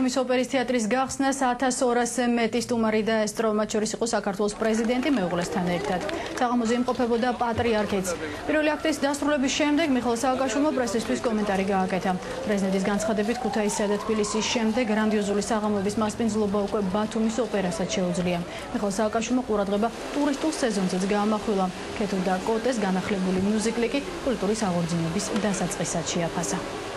ბათუმის ოპერის თეატრის გახსნას 1200-ზე მეტი სტუმარი და ესტრო, მათ შორის იყო საქართველოს პრეზიდენტი მეუღლესთან ერთად. საღამოზე იმყოფებოდა პატრიარქიც. პირველი აქტის დასრულების შემდეგ მიხელ სააკაშვილმა პრესისთვის კომენტარი გააკეთა. პრეზიდენტის განცხადებით ქუთაისსა და თბილისის შემდეგ გრანდიოზული საღამოების მასპინძლობა უკვე ბათუმის ოპერასაც შეუძლია. მიხელ სააკაშვილმა ყურადღება ტურისტულ სეზონზეც გაამახვილა. ქეთო და კოტეს განახლებული მიუზიკლი კი კულტურის აღორძინების დასაწყისად შეაფასა.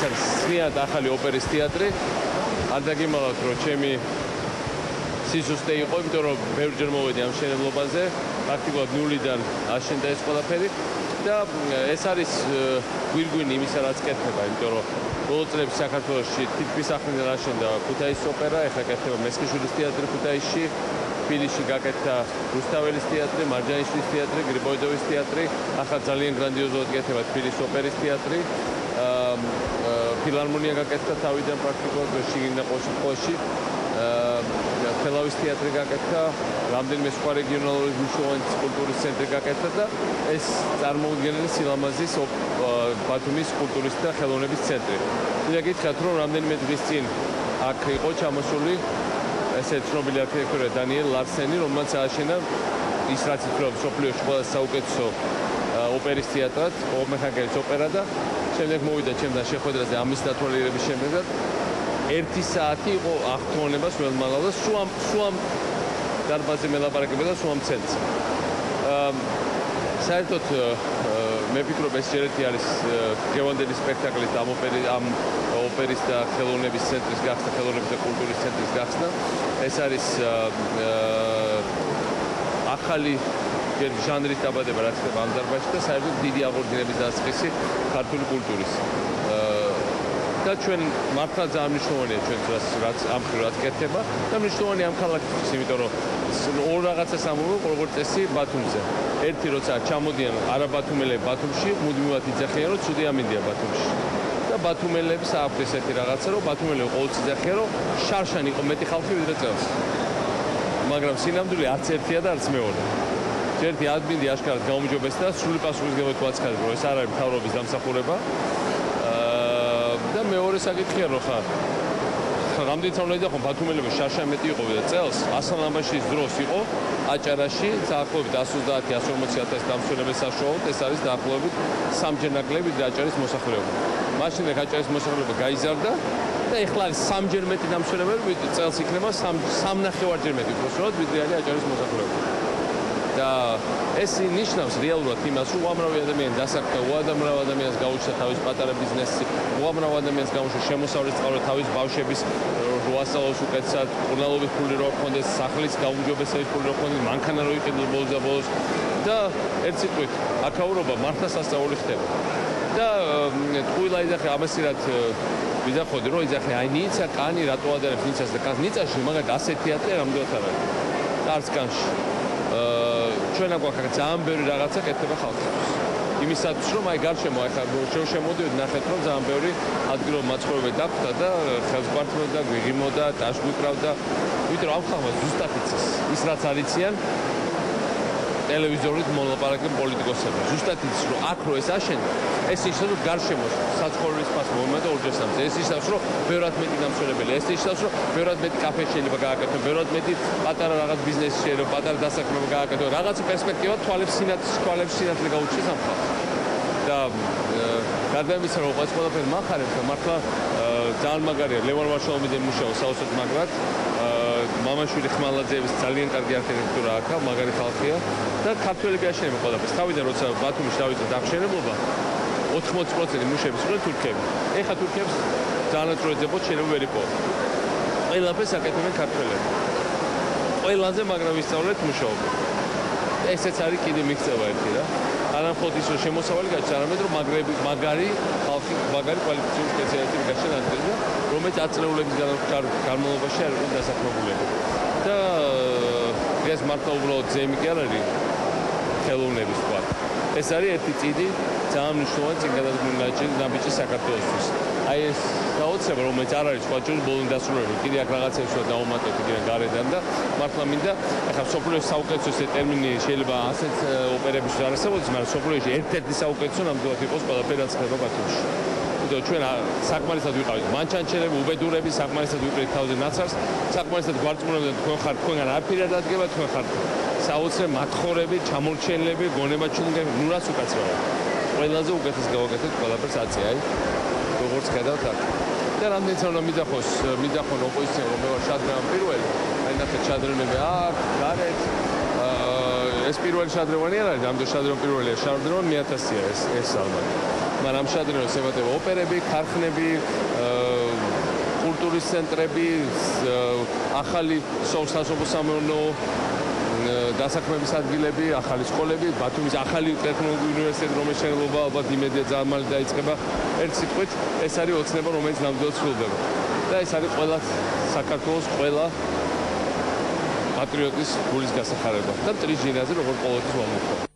სრიად ახალი ოპერის თეატრი. არ დაგიმალავთ რომ ჩემი სიზუსტე იყო, იმიტომ რომ ბევრჯერ მოვედი ამ შენებლობაზე, პრაქტიკულად ნულიდან აშენდა ეს ყველაფერი და ეს არის გვირგვინი იმისა, რაც კეთდება, იმიტომ რომ ბოლო წლებში საქართველოში თითქმის ახლიდან აშენდა ქუთაისის ოპერა, ეხლა კეთდება მესხიშვილის თეატრი ქუთაისში, თბილისში გაკეთდა რუსთაველის თეატრი, მარჯანიშვილის თეატრი, გრიბოიდოვის თეატრი, ახლა ძალიან გრანდიოზულად კეთდება თბილისის ოპერის თეატრი. ფილარმონია გაკეთდა თავიდან პრაქტიკულად შიგნითა ყოველში. აა ფელავის თეატრი გაკეთდა, რამდენიმე სხვა რეგიონალური მნიშვნელობის კულტურის ცენტრი გაკეთდა და ეს წარმოუდგენელი სილამაზის ბათუმის კულტურის და ხელოვნების ცენტრი. მინდა გითხრათ, რომ რამდენიმე დღის წინ აქ იყო ჩამოსული ესე ცნობილი არქიტექტორი დანიელ ლარსენი, რომელსაც ააშენა ის რაც ითვლება სოფლიოში ყველა საუკეთესო ოპერის თეატრად, ოპერაგერის ოპერა და შემდეგ მოვიდა ჩემთან შეხვედრაზე ამის დათვალიერების შემდეგ ერთი საათი იყო აღთქმონება სველმალალა სუამ სუამ დარბაზზე მელაპარაკება და სუამ ცენტრს. აა საერთოდ მე ვფიქრობ ეს შეიძლება არის გევანდელი სპექტაკლი ამ ოპერის ამ ოპერის და ხელოვნების ცენტრის გახსნა, ხელოვნების და კულტურის ცენტრის გახსნა. ეს არის ახალი ჯერ ჟანრის დაბადება რაც ხდება ამ დარბაზში და საერთოდ დიდი აღორძინების დასაწყისი ქართული კულტურის. და ჩვენ მართლა ძალიან მნიშვნელოვანია ჩვენ რაც რაც ამ ხრივ რაც კეთდება და მნიშვნელოვანია ამ ქალაქის იმიტომ რომ ორ რაღაცას ამბობ როგორც წესი ბათუმზე. ერთი როცა ჩამოდიან არაბათუმელები ბათუმში, მუდმივად იძახიან რომ ცუდი ამინდია ბათუმში. და ბათუმელებს აქვს ესეთი რაღაცა რომ ბათუმელები ყოველთვის იძახიან რომ შარშან იყო მეტი ხალხი ვიდრე წელს. მაგრამ სინამდვილე არც ერთია და არც მეორე. ერთი ადმინი აშკარად გაუმჯობეს და სრული პასუხისგებლობა გვაცხადება რომ ეს არ არის მთავრობის დამსახურება აა და მეორე საკითხია რომ ხა რამდენი თაუნდა იყო ბათუმელები შარშა მეტი იყო და წელს ასალამბაშის დროს იყო აჭარაში დაახლოებით 130-140 დამსვენებელს საშუალოდ ეს არის დაახლოებით სამჯერ ნაკლები აჭარის მოსახლეობა. მაშინ აჭარის მოსახლეობა გაიზარდა და ეხლა სამჯერ მეტი დამსვენებელი წელს იქნება სამ სამნახევარჯერ მეტი სწორად ვიდრე არის აჭარის მოსახლეობა. და ეს ნიშნავს რეალურად იმას, რომ უამრავი ადამიანი დასაქმდა, უამრავ ადამიანს გაუჩნდა თავის პატარა ბიზნესი, უამრავ ადამიანს გაუჩნდა შემოსავლის წყარო თავის ბავშვების როასალოს უკეთესად, ყურნალობის ფული რო ქონდეს, სახლის გაუმჯობესების ფული რო ქონდეს, მანქანა რო იყიდო ბოლოს და ბოლოს და ერთ სიტყვით, აკაურობა მართლა სასწაული ხდება. და თქვილა იძახე ამასირად ვიძახოდი რომ იძახე აი ნიცა კანი რატო ადარებს ნიცას და კანს ნიცაში მაგათ ასეთი ატე რამდენად არის. კარსკანში ჩვენ აგვაქვს ძალიან ბევრი რაღაცა კეთება ხალხს. იმისაც რომ აი გარშემო ახლა შენ შემოდიოდ ნახეთ რომ ძალიან ბევრი ადგილობრივი მაცხოვრებელი დაგვდა და ხელსბართმოდა, გვიღიმოდა, ტაშ გვიკრავდა. ვიტყვი ამ ხალხმა ზუსტად იცის ის რაც არიციან ტელევიზორით მოლაპარაკებ პოლიტიკოსებთან. ზუსტად იცის რომ აქ რო ეს აშენდა, ეს ნიშნავს რომ გარშემო საცხოვრების ფას მომენტა ორჯერ სამზე. ეს ნიშნავს რომ ბევრად მეტი დამსვენებელი, ეს ნიშნავს რომ ბევრად მეტი კაფე შეიძლება გააკეთო, ბევრად მეტი პატარა რაღაც ბიზნესი შეიძლება, პატარა დასაქმება გააკეთო. რაღაც პერსპექტივა თვალებს სინათ თვალებს სინათლე გაუჩეს ამ ხალხს. და იმისა რომ ყოველს ყველაფერი მახარებს და მართლა ძალიან მაგარია ლევან ვარშავომიდე მუშაობს საოცრად მაგრად მამაშვილი ხმალაძეების ძალიან კარგი არქიტექტურა აქვს მაგარი ხალხია და ქართველები აშენებენ ყველაფერს. თავიდან როცა ბათუმში დავიწყე დახშენებობა 80% მუშების იყო თურქები. ეხა თურქებს ძალიან წროეძებოთ შეიძლება ვერ იყო ყველაფერს აკეთებენ ქართველები. ყველაზე მაგრამ ვისწავლეთ მუშაობა ესეც არის კიდე მიღწევა ერთი რა. არა მხოლოდ ის რომ შემოსავალი გაჩ არამედ რომ მაგრები მაგარი ხალხი მაგარი კვალიფიციური სპეციალისტები გაშენ ადგილზე რომელიც აწლეულების განმავლობაში არ იყო დასაქმებული. და ეს მართლა უბრალოდ ზემი კი არ არის ხელოვნების თქვა ეს არის ერთი წიდი ძალიან მნიშვნელოვანი წინგადადგმული ნაბიჯი საქართველოსთვის აი ეს გაოცება რომელიც არ არის სხვა ჯერ ბოლომდე დასრულებული კიდე აქ რაღაცებს უნდა დაუმატოთ კიდე გარედან და მართლა მინდა ახლა სოფლიოს საუკეთესო ეს ტერმინი შეიძლება ასეთ ოპერების არ არსებობს მაგრამ სოფლიოში ერთ-ერთი საუკეთესო ნამდვილად იყოს ყველაფერი რაც ხდება ბათუმში და ჩვენ საკმარისად ვიყავით მანჩანჩერები, უბედურები, საკმარისად ვიყრით თავზე ნაცარს, საკმარისად გვარწმუნებდნენ თქვენ ხართ თქვენგან აფირა დადგება, თქვენ ხართ საოცრე მათხოვრები, ჩამორჩენილები, გონებაჩინები, ნუ რას უკაცრავად. ყველაზე უკეთეს გავაკეთეთ ყველაფერს აწე, აი. როგორც გადავთ აქ. და რამდენიც რომ მიდახოს, მიდახონ ოპოზიცია რომ მე ვარ შადრევან პირველი, აი ნახეთ შადრევნები აქ, გარეთ. ეს პირველი შადრევანი არ არის, ამდენ შადრევან პირველია, შადრევან 1000-ია ეს ეს ალბათ. მაგრამ ამ შადრევანს ემატება ოპერები, ქარხნები, კულტურის ცენტრები, ახალი სოციალურ სამეურნეო დასაქმების ადგილები, ახალი სკოლები, ბათუმის ახალი ტექნოლოგიური უნივერსიტეტი, რომელიც შეიძლება ალბათ იმედია ძალიან მალე დაიწყება. ერთ სიტყვით, ეს არის ოცნება, რომელიც ნამდვილად სრულდება. და ეს არის ყველა საქართველოს ყველა პატრიოტის გულის გასახარება და ტრიჟინაზე როგორ ყოველთვის მომხდარა.